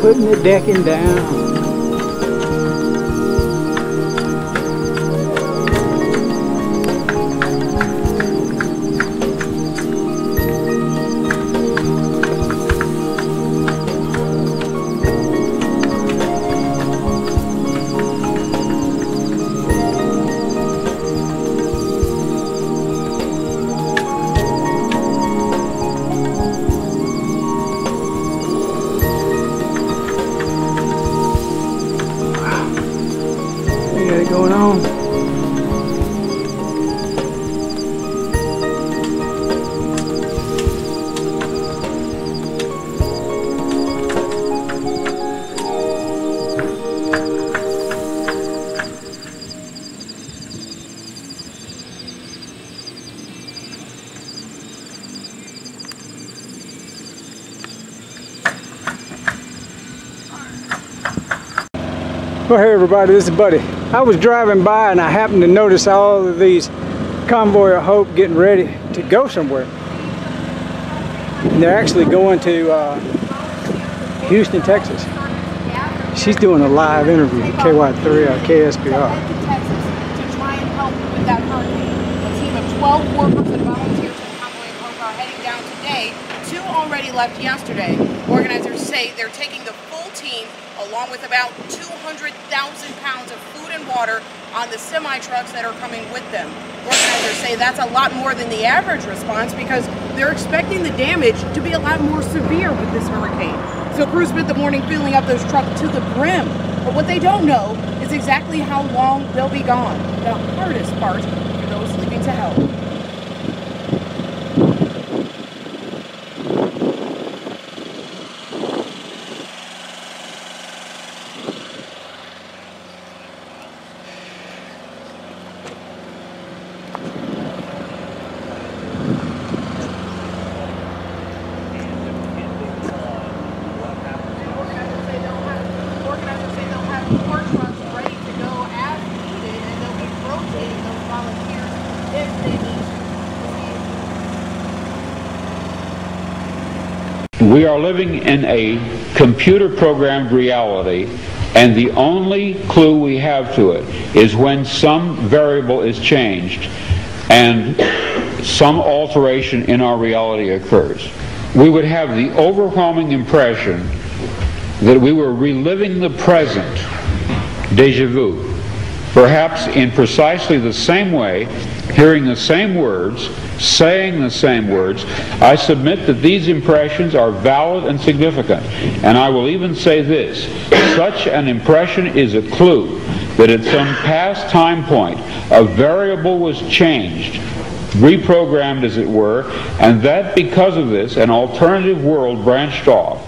Putting the decking down. Well, hey everybody, this is Buddy. I was driving by and I happened to notice all of these Convoy of Hope getting ready to go somewhere. And they're actually going to uh, Houston, Texas. She's doing a live interview at KY3 or KSPR. Texas to try and help with that. A team of 12 workers and volunteers from Convoy of Hope are heading down today. Two already left yesterday. Organizers say they're taking the along with about 200,000 pounds of food and water on the semi trucks that are coming with them. Organizers say that's a lot more than the average response because they're expecting the damage to be a lot more severe with this hurricane. So crews spent the morning filling up those trucks to the brim. But what they don't know is exactly how long they'll be gone. The hardest part for those leaving to help. Organizers say they'll have, organizers say they'll have more trucks ready to go as needed, and they'll be rotating those volunteers if they need to. We are living in a computer programmed reality, and the only clue we have to it is when some variable is changed and some alteration in our reality occurs. We would have the overwhelming impression that we were reliving the present, deja vu, perhaps in precisely the same way, hearing the same words, saying the same words. I submit that these impressions are valid and significant. And I will even say this such an impression is a clue that at some past time point a variable was changed, reprogrammed as it were, and that because of this an alternative world branched off